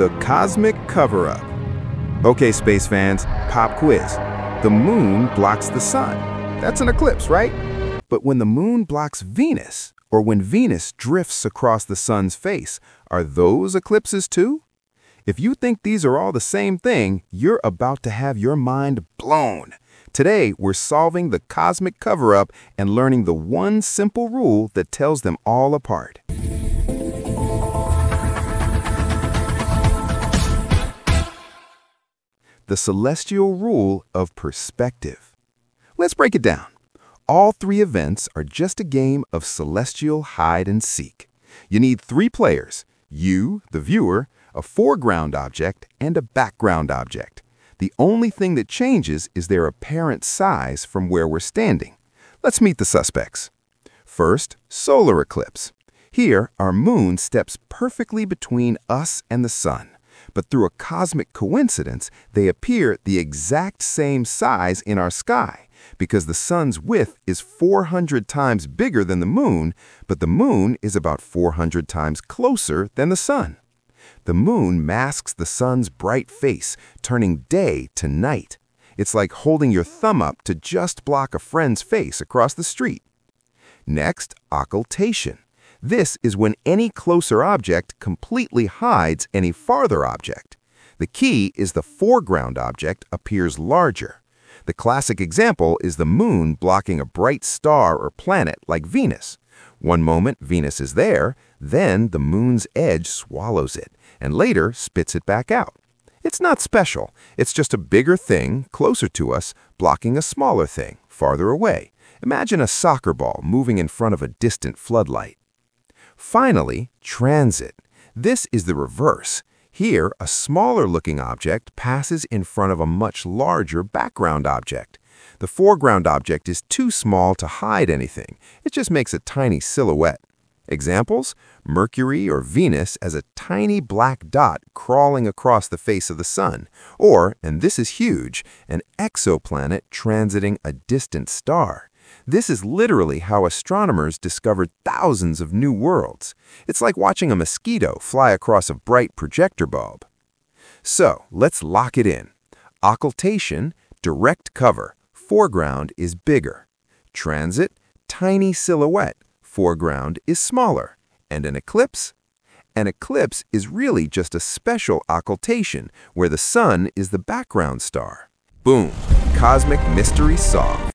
The Cosmic Cover-Up. Okay, space fans, pop quiz. The moon blocks the sun. That's an eclipse, right? But when the moon blocks Venus, or when Venus drifts across the sun's face, are those eclipses too? If you think these are all the same thing, you're about to have your mind blown. Today, we're solving the cosmic cover-up and learning the one simple rule that tells them all apart. The celestial rule of perspective. Let's break it down. All three events are just a game of celestial hide and seek. You need three players, you, the viewer, a foreground object, and a background object. The only thing that changes is their apparent size from where we're standing. Let's meet the suspects. First, solar eclipse. Here, our moon steps perfectly between us and the sun but through a cosmic coincidence, they appear the exact same size in our sky because the sun's width is 400 times bigger than the moon, but the moon is about 400 times closer than the sun. The moon masks the sun's bright face, turning day to night. It's like holding your thumb up to just block a friend's face across the street. Next, occultation. This is when any closer object completely hides any farther object. The key is the foreground object appears larger. The classic example is the moon blocking a bright star or planet like Venus. One moment Venus is there, then the moon's edge swallows it, and later spits it back out. It's not special, it's just a bigger thing, closer to us, blocking a smaller thing, farther away. Imagine a soccer ball moving in front of a distant floodlight. Finally, transit. This is the reverse. Here, a smaller-looking object passes in front of a much larger background object. The foreground object is too small to hide anything. It just makes a tiny silhouette. Examples? Mercury or Venus as a tiny black dot crawling across the face of the sun. Or, and this is huge, an exoplanet transiting a distant star. This is literally how astronomers discovered thousands of new worlds. It's like watching a mosquito fly across a bright projector bulb. So, let's lock it in. Occultation, direct cover, foreground is bigger. Transit, tiny silhouette, foreground is smaller. And an eclipse? An eclipse is really just a special occultation where the sun is the background star. Boom! Cosmic mystery solved.